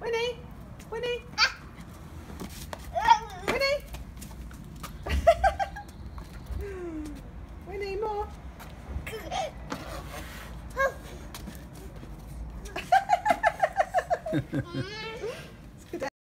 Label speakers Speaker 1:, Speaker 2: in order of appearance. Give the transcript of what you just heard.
Speaker 1: Winnie? Winnie? Winnie? Winnie, more.
Speaker 2: Mm.